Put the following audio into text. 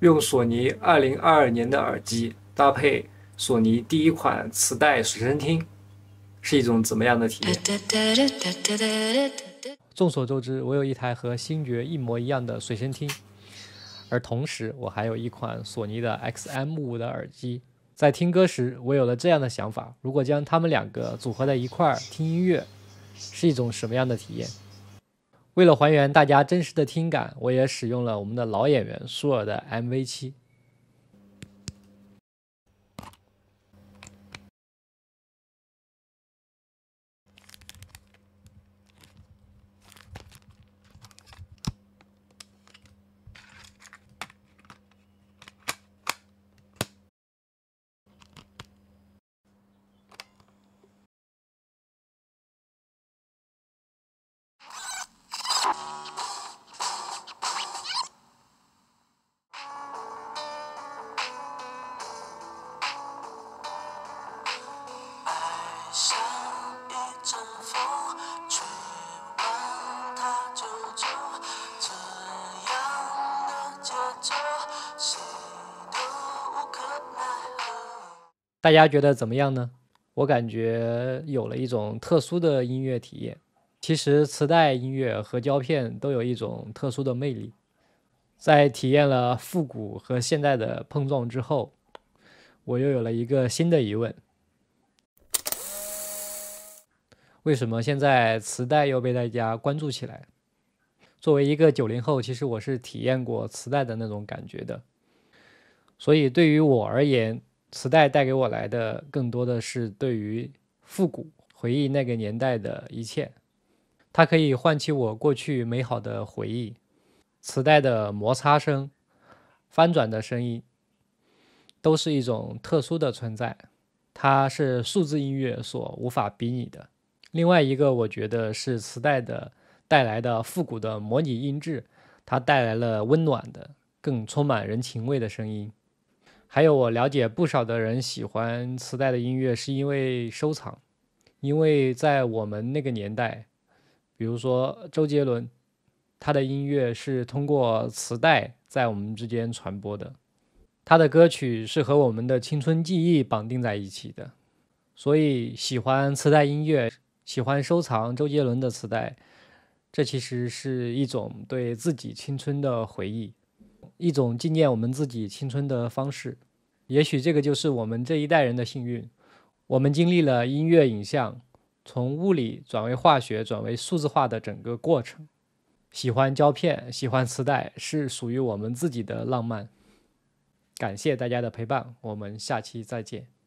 用索尼2022年的耳机搭配索尼第一款磁带随身听，是一种怎么样的体验？众所周知，我有一台和星爵一模一样的随身听，而同时我还有一款索尼的 XM5 的耳机。在听歌时，我有了这样的想法：如果将它们两个组合在一块儿听音乐，是一种什么样的体验？为了还原大家真实的听感，我也使用了我们的老演员舒尔的 MV 七。大家觉得怎么样呢？我感觉有了一种特殊的音乐体验。其实磁带音乐和胶片都有一种特殊的魅力。在体验了复古和现代的碰撞之后，我又有了一个新的疑问：为什么现在磁带又被大家关注起来？作为一个九零后，其实我是体验过磁带的那种感觉的。所以对于我而言，磁带带给我来的更多的是对于复古回忆那个年代的一切，它可以唤起我过去美好的回忆。磁带的摩擦声、翻转的声音，都是一种特殊的存在，它是数字音乐所无法比拟的。另外一个，我觉得是磁带的带来的复古的模拟音质，它带来了温暖的、更充满人情味的声音。还有，我了解不少的人喜欢磁带的音乐，是因为收藏。因为在我们那个年代，比如说周杰伦，他的音乐是通过磁带在我们之间传播的，他的歌曲是和我们的青春记忆绑定在一起的。所以，喜欢磁带音乐，喜欢收藏周杰伦的磁带，这其实是一种对自己青春的回忆。一种纪念我们自己青春的方式，也许这个就是我们这一代人的幸运。我们经历了音乐影像从物理转为化学转为数字化的整个过程。喜欢胶片，喜欢磁带，是属于我们自己的浪漫。感谢大家的陪伴，我们下期再见。